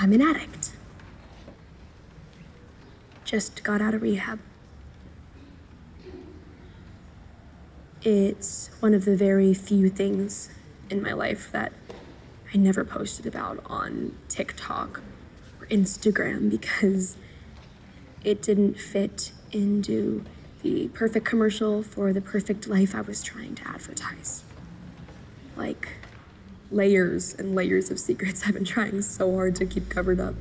I'm an addict. Just got out of rehab. It's one of the very few things in my life that I never posted about on TikTok or Instagram because it didn't fit into the perfect commercial for the perfect life I was trying to advertise. Like layers and layers of secrets I've been trying so hard to keep covered up.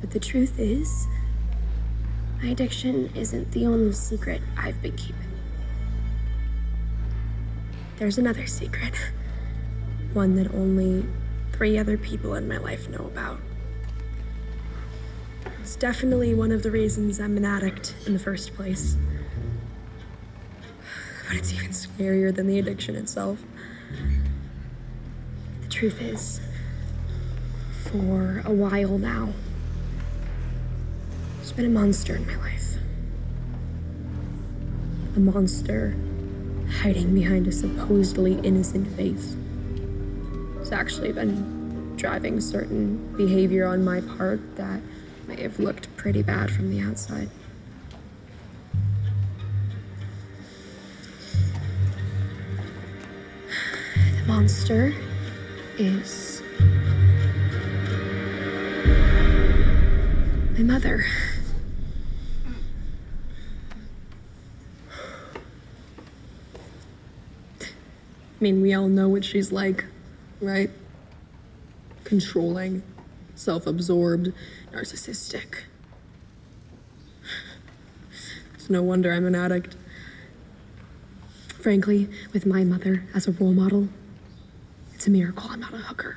But the truth is, my addiction isn't the only secret I've been keeping. There's another secret. One that only three other people in my life know about. It's definitely one of the reasons I'm an addict in the first place. But it's even scarier than the addiction itself. The truth is, for a while now, there's been a monster in my life. A monster hiding behind a supposedly innocent face. It's actually been driving certain behavior on my part that may have looked pretty bad from the outside. Monster is my mother. I mean, we all know what she's like, right? Controlling, self absorbed, narcissistic. It's no wonder I'm an addict. Frankly, with my mother as a role model, a miracle I'm not a hooker.